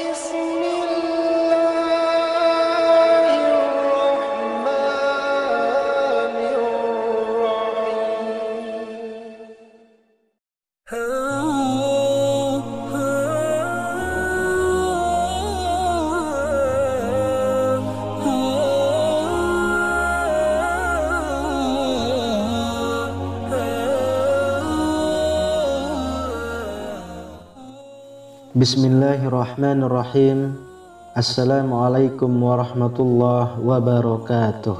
you sing? Bismillahirrahmanirrahim. Assalamualaikum warahmatullahi wabarakatuh.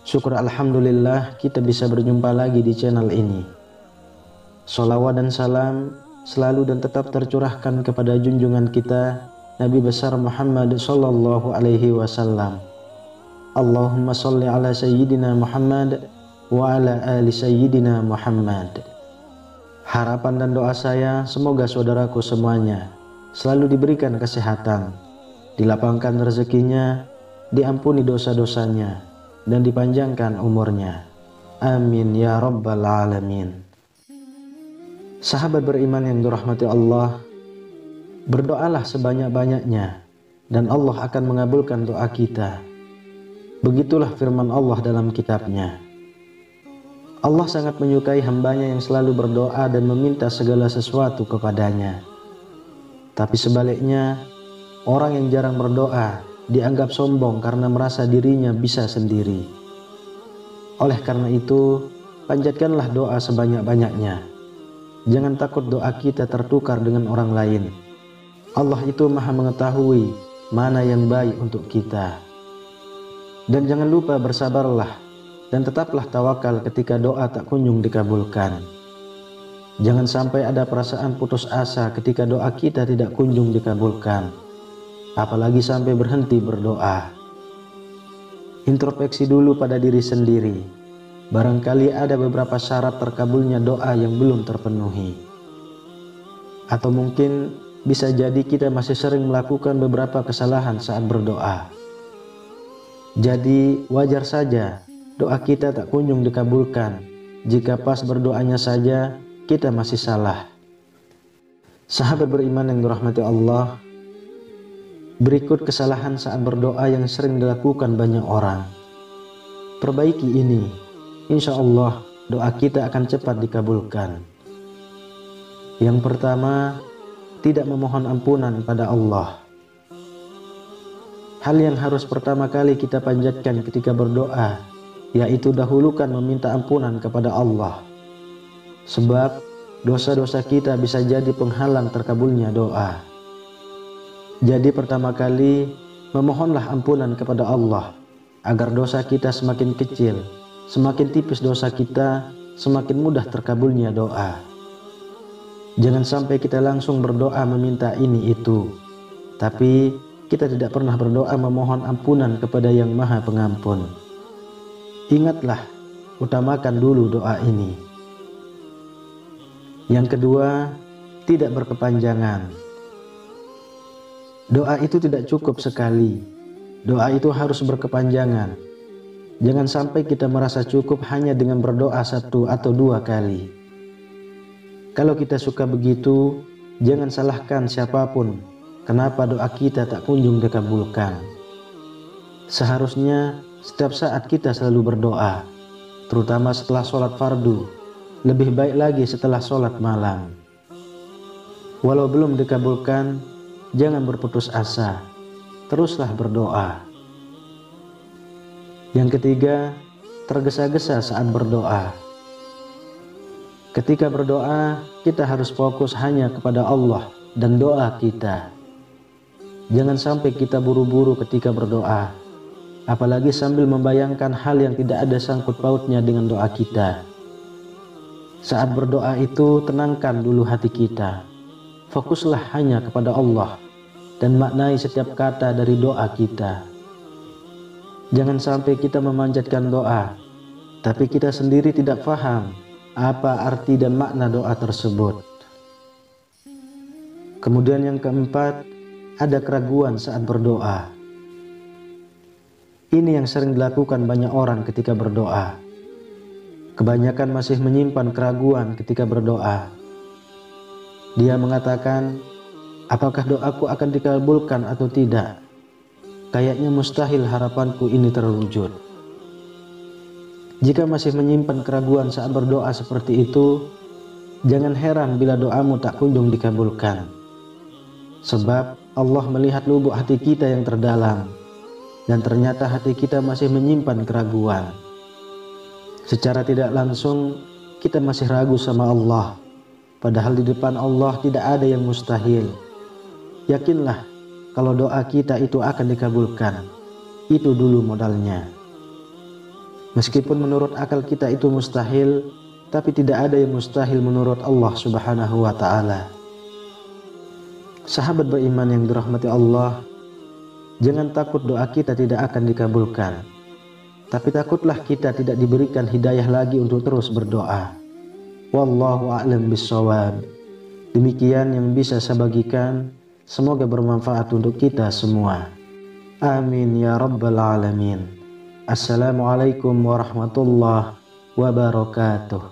Syukur Alhamdulillah kita bisa berjumpa lagi di channel ini. Salawat dan salam selalu dan tetap tercurahkan kepada junjungan kita Nabi besar Muhammad sallallahu alaihi wasallam. Allahumma salli ala sayyidina Muhammad wa ala ali sayyidina Muhammad Harapan dan doa saya semoga saudaraku semuanya selalu diberikan kesehatan, dilapangkan rezekinya, diampuni dosa-dosanya, dan dipanjangkan umurnya. Amin ya rabbal alamin. Sahabat beriman yang dirahmati Allah, berdoalah sebanyak-banyaknya dan Allah akan mengabulkan doa kita. Begitulah firman Allah dalam kitabnya. Allah sangat menyukai hambanya yang selalu berdoa dan meminta segala sesuatu kepadanya. Tapi sebaliknya, orang yang jarang berdoa dianggap sombong karena merasa dirinya bisa sendiri. Oleh karena itu, panjatkanlah doa sebanyak-banyaknya. Jangan takut doa kita tertukar dengan orang lain. Allah itu maha mengetahui mana yang baik untuk kita. Dan jangan lupa bersabarlah dan tetaplah tawakal ketika doa tak kunjung dikabulkan. Jangan sampai ada perasaan putus asa ketika doa kita tidak kunjung dikabulkan, apalagi sampai berhenti berdoa. Introspeksi dulu pada diri sendiri. Barangkali ada beberapa syarat terkabulnya doa yang belum terpenuhi. Atau mungkin bisa jadi kita masih sering melakukan beberapa kesalahan saat berdoa. Jadi wajar saja doa kita tak kunjung dikabulkan jika pas berdoanya saja kita masih salah. Sahabat beriman yang dirahmati Allah, berikut kesalahan saat berdoa yang sering dilakukan banyak orang. Perbaiki ini, insya Allah doa kita akan cepat dikabulkan. Yang pertama, tidak memohon ampunan pada Allah. Hal yang harus pertama kali kita panjatkan ketika berdoa yaitu dahulukan meminta ampunan kepada Allah. Sebab dosa-dosa kita bisa jadi penghalang terkabulnya doa. Jadi pertama kali memohonlah ampunan kepada Allah agar dosa kita semakin kecil, semakin tipis dosa kita, semakin mudah terkabulnya doa. Jangan sampai kita langsung berdoa meminta ini itu, tapi kita tidak pernah berdoa memohon ampunan kepada Yang Maha Pengampun. Ingatlah, utamakan dulu doa ini. Yang kedua, tidak berkepanjangan. Doa itu tidak cukup sekali. Doa itu harus berkepanjangan. Jangan sampai kita merasa cukup hanya dengan berdoa satu atau dua kali. Kalau kita suka begitu, jangan salahkan siapa pun kenapa doa kita tak kunjung dikabulkan. Seharusnya setiap saat kita selalu berdoa, terutama setelah sholat fardu, lebih baik lagi setelah sholat malam. Walau belum dikabulkan, jangan berputus asa, teruslah berdoa. Yang ketiga, tergesa-gesa saat berdoa. Ketika berdoa, kita harus fokus hanya kepada Allah dan doa kita. Jangan sampai kita buru-buru ketika berdoa, apalagi sambil membayangkan hal yang tidak ada sangkut pautnya dengan doa kita. Saat berdoa itu tenangkan dulu hati kita. Fokuslah hanya kepada Allah dan maknai setiap kata dari doa kita. Jangan sampai kita memanjatkan doa, tapi kita sendiri tidak faham apa arti dan makna doa tersebut. Kemudian yang keempat, ada keraguan saat berdoa. Ini yang sering dilakukan banyak orang ketika berdoa. Kebanyakan masih menyimpan keraguan ketika berdoa. Dia mengatakan, Apakah doaku akan dikabulkan atau tidak? Kayaknya mustahil harapanku ini terwujud. Jika masih menyimpan keraguan saat berdoa seperti itu, jangan heran bila doamu tak kunjung dikabulkan. Sebab Allah melihat lubuk hati kita yang terdalam, dan ternyata hati kita masih menyimpan keraguan. Secara tidak langsung, kita masih ragu sama Allah, padahal di depan Allah tidak ada yang mustahil. Yakinlah kalau doa kita itu akan dikabulkan. Itu dulu modalnya. Meskipun menurut akal kita itu mustahil, tapi tidak ada yang mustahil menurut Allah Subhanahu wa taala. Sahabat beriman yang dirahmati Allah, jangan takut doa kita tidak akan dikabulkan. Tapi takutlah kita tidak diberikan hidayah lagi untuk terus berdoa. Wallahu a'lam bissawab. Demikian yang bisa saya bagikan. Semoga bermanfaat untuk kita semua. Amin ya rabbal alamin. Assalamualaikum warahmatullahi wabarakatuh.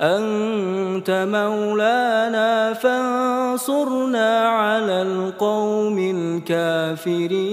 أنت مولانا فانصرنا على القوم الكافرين.